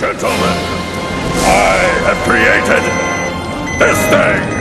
Gentlemen, I have created this thing!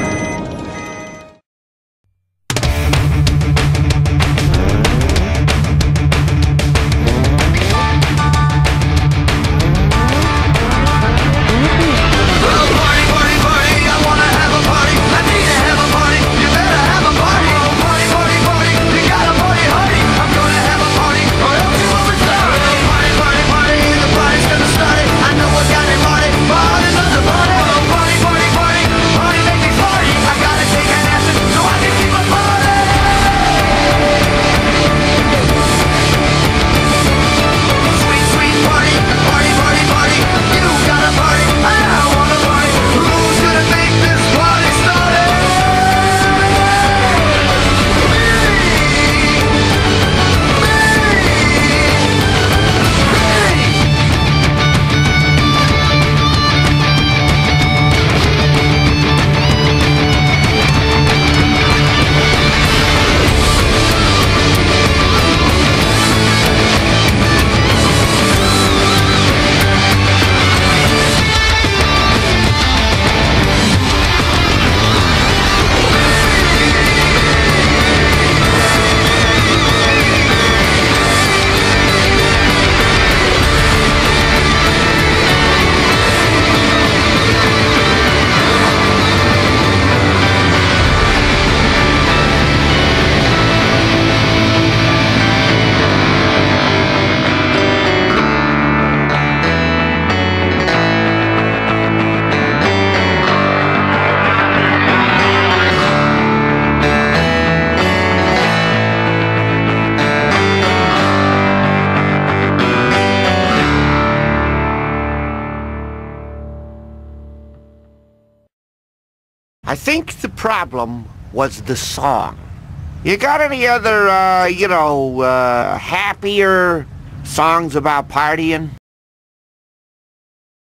I think the problem was the song. You got any other, uh, you know, uh, happier songs about partying?